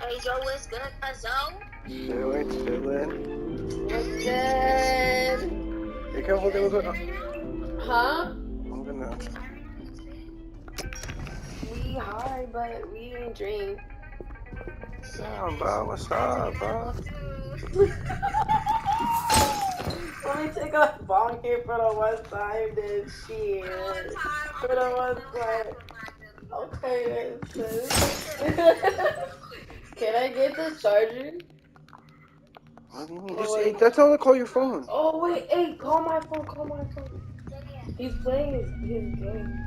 Hey, Joe, what's good, cuzzo? Chillin', chillin'. What's good? Hey, can I hold it with it? Huh? I'm gonna. We high, but we ain't drink. Damn, bro. What's up, bro? Let me take a bong here for the one time, then shit. For the one time. Okay. Can I get the charger? What do you mean? Just, hey, that's how I call your phone. Oh, wait, hey, call my phone, call my phone. He's playing his, his game.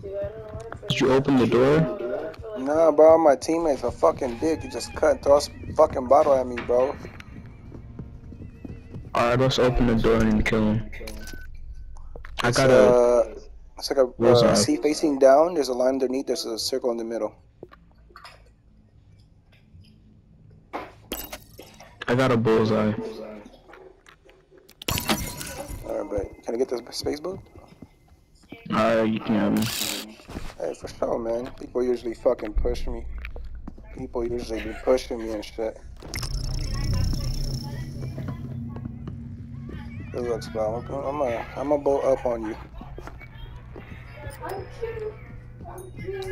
Dude, I don't know what to Did you open the door? I feel like- Nah, bro. My teammate's are fucking dick. He just cut, throw a fucking bottle at me, bro. Alright, let's open the door and kill him. I got a. uh, it's like a uh. C facing down. There's a line underneath. There's a circle in the middle. I got a bullseye. Alright, but can I get this space boot? Alright, you can have. Hey, for sure, man. People usually fucking push me. People usually be pushing me and shit. Good looks, bro. I'm gonna, I'm gonna, bolt up on you. I'm cute. I'm cute.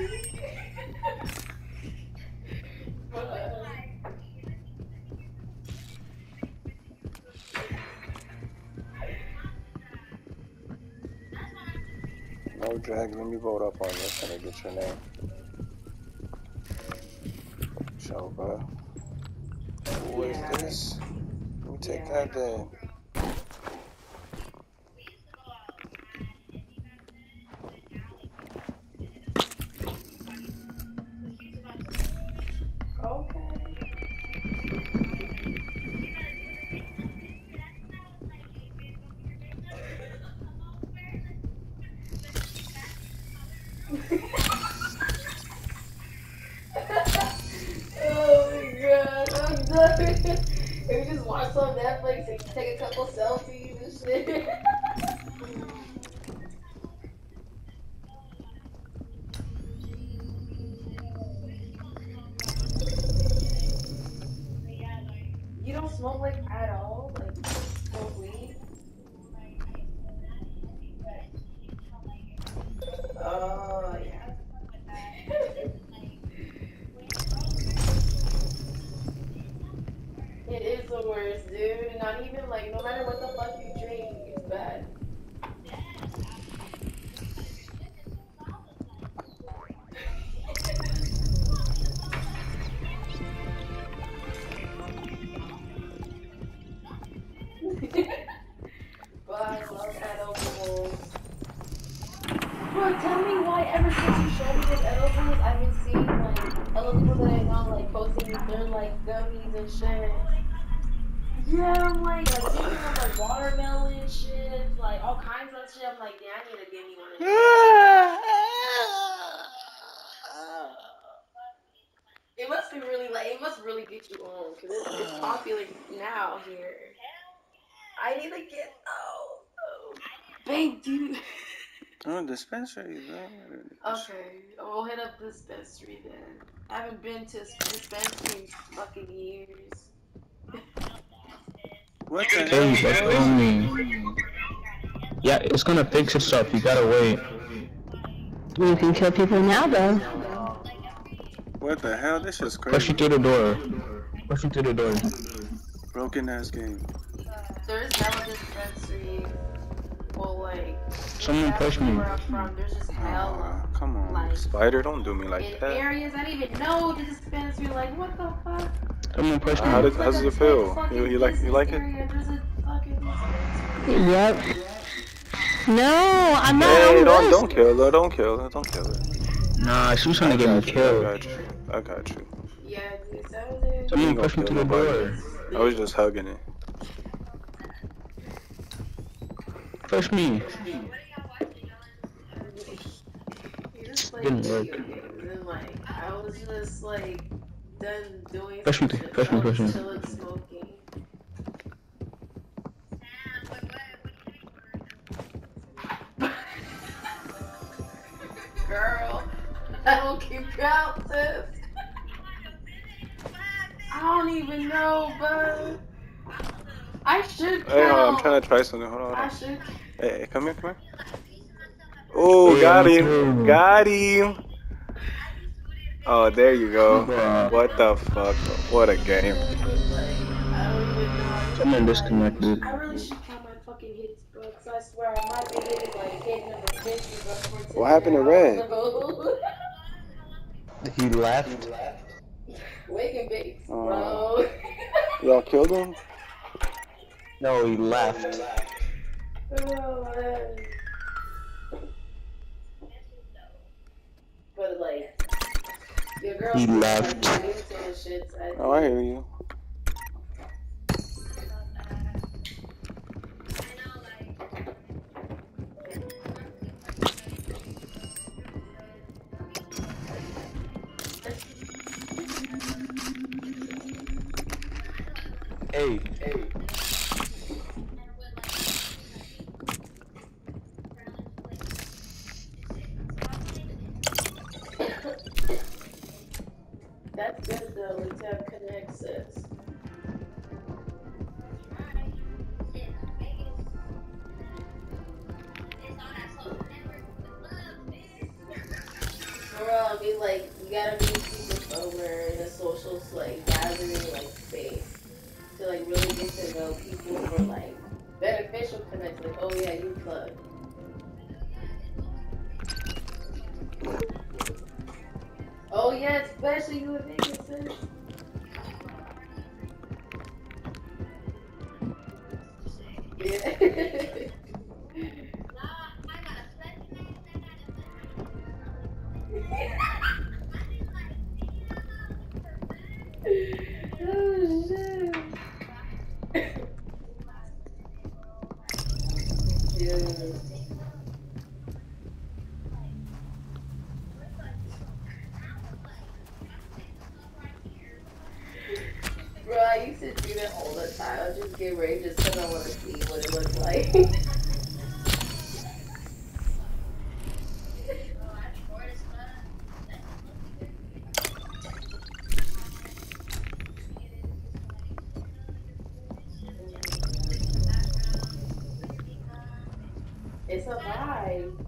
No drag. Let me vote up on this and I get your name. Show, bro. Who is this? Let me take that then. You don't of shit. I'm like, yeah, I need to give me one of these. It must be really like it must really get you on because it's, it's popular now here. I need to get oh, oh. babe, dude. Oh, dispensary, bro. Okay, we'll hit up the dispensary then. I haven't been to dispensary in fucking years. What the Hey, hell, Yeah, it's gonna fix itself. You gotta wait. You can kill people now, though. What the hell? This is crazy. Push you through the door. Push you through the door. Broken ass game. There's no dispensary. Well, like Someone push me. where I'm from, there's just come on, Like- Spider. Don't do me like in that. areas I didn't even know the dispensary. Like, what the fuck? Someone push How me. does how does it feel? You, you like you like it? Area, there's a fucking dispensary. Yep. No, I'm not Hey, on don't don't kill her. Don't kill her. Don't kill her. Nah, she was trying to get me got you. I got you. I got you. Yeah, dude, that was it. Someone ain't push me gonna the kill door. I was just hugging it. Push me. You're just like, Didn't work. like, I was just like done doing Push me, push me, push me. Gonna keep you out, sis. I don't even know, but I should. Hey, hold on, I'm trying to try something. Hold on, hold I should. Hey, hey, come here, come here. Oh, got him. Got him. Oh, there you go. What the fuck? What a game. I don't even know. Someone disconnected. I really should count my fucking hits, bro. Cause I swear I might be hitting like hit number 50, but What happened to I Red? don't. He left. Wake and bake, Oh. bro. Y'all killed him? No, he left. oh, man. But like, your girl. He left. Shit, I Oh, I hear you. Hey. That's gotta be in a social, like, gathering, like, space to, like, really get to know people for, like, beneficial connects. Like, oh, yeah, you plug. Oh, yeah, especially you and Vegas, oh, shit. yeah. It's a vibe.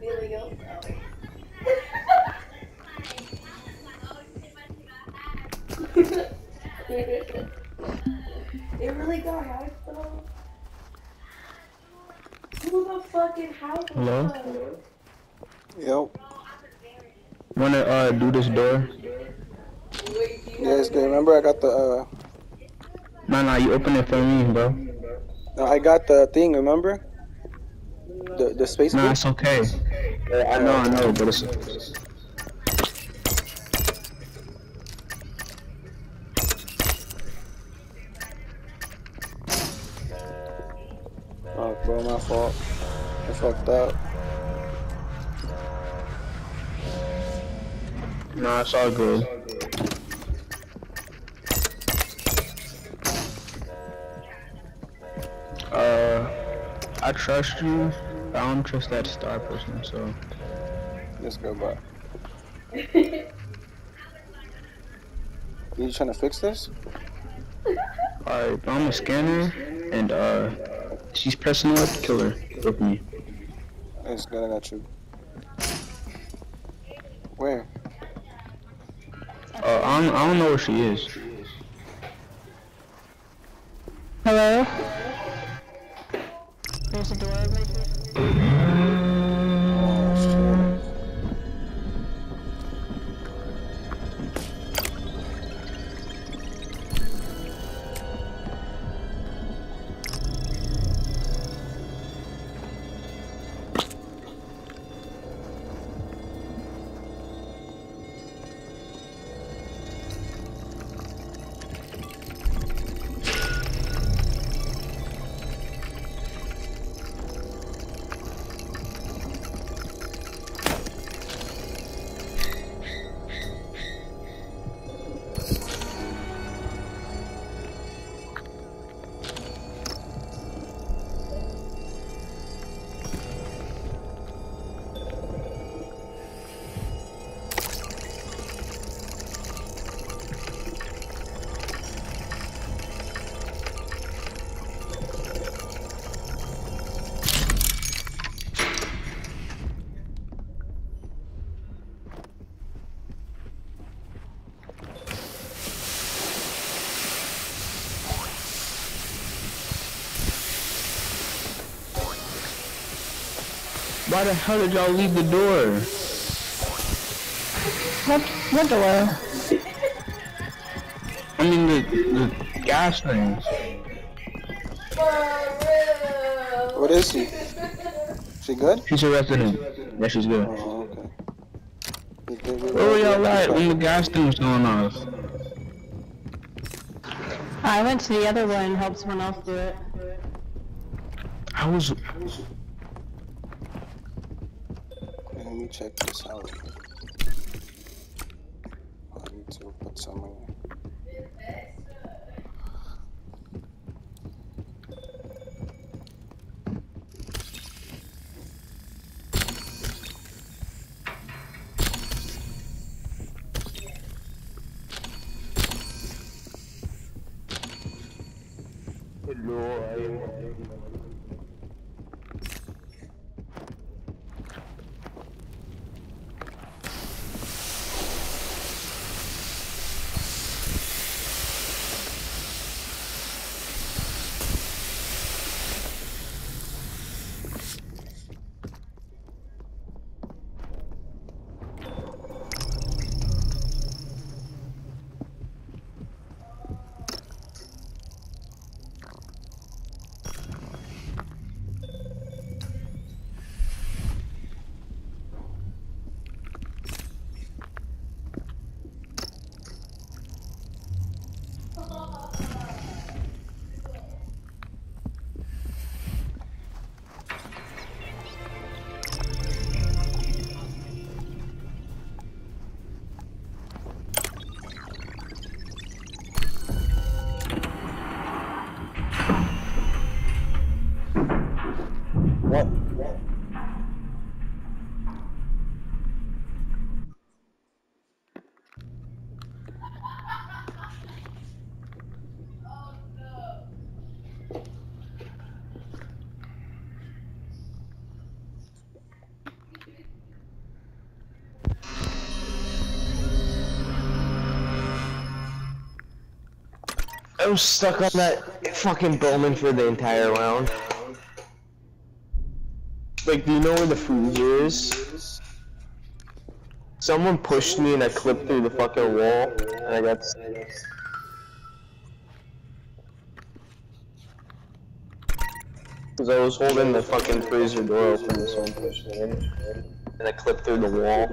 Feeling yourself. it really got hyped though. Who the fucking house? Hello? Yep. Wanna uh do this door? Wait, do Yeah, it's good. Remember, I got the, uh, Nah, nah, you open it for me, bro. no, I got the thing, remember? The, the space Nah, boot? it's okay. Yeah, I know, I know, but it's. Oh, bro, my fault. I fucked up. Nah, it's all good. I trust you. but I don't trust that star person, so. Let's go back. You trying to fix this? Alright, but I'm a scanner, and uh, she's pressing up, kill her with me. It's good, I got you. Where? Uh, I don't, I don't know where she is. Hello? Why the hell did y'all leave the door? What, what door? I mean the the gas things. For real. What is she? She good? She's a resident. Yeah, she's good. Oh, okay. You think we Where were y'all at when the gas thing was going off? I went to the other one and helped someone else do it. I was Let me check this out. I need to put some in. I was stuck on that fucking Bowman for the entire round. Like, do you know where the freezer is? Someone pushed me and I clipped through the fucking wall, and I got. Cause I was holding the fucking freezer door open, and someone pushed me in, and I clipped through the wall.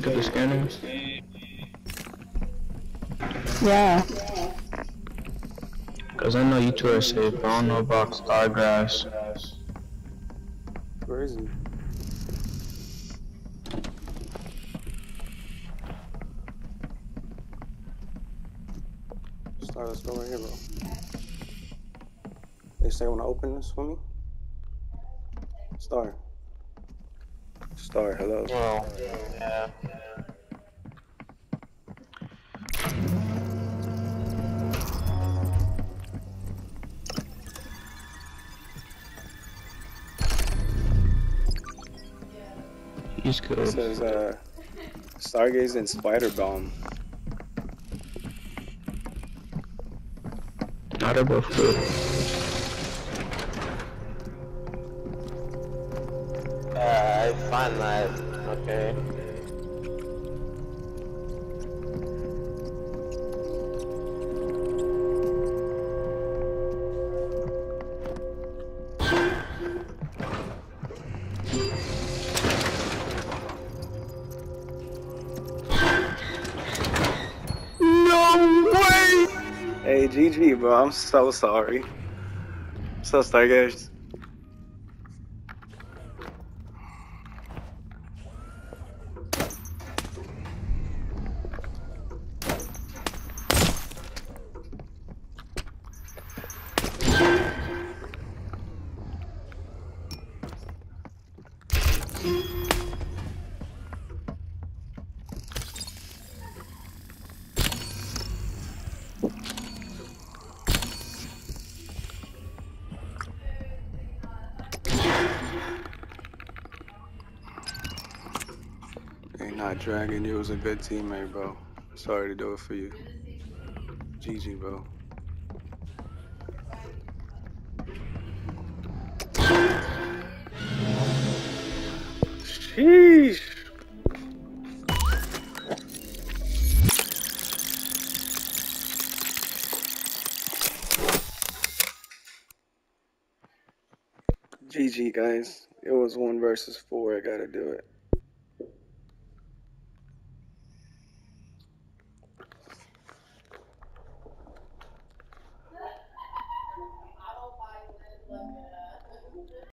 Hey, you wanna get the scanner? Yeah. Cause I know you two are safe. I don't know about Stargrass. Where is he? Star, let's go right here, bro. They say wanna open this for me? Star. Star, hello. Well, yeah. He's It good. says, uh, Stargaze and Spider Bomb. Not they're both good. Yeah, I find that. Okay. No way! Hey, GG, bro. I'm so sorry. So Ain't not dragging you was a good teammate, bro. Sorry to do it for you. GG, bro. Sheesh. GG, guys. It was one versus four. I gotta do it.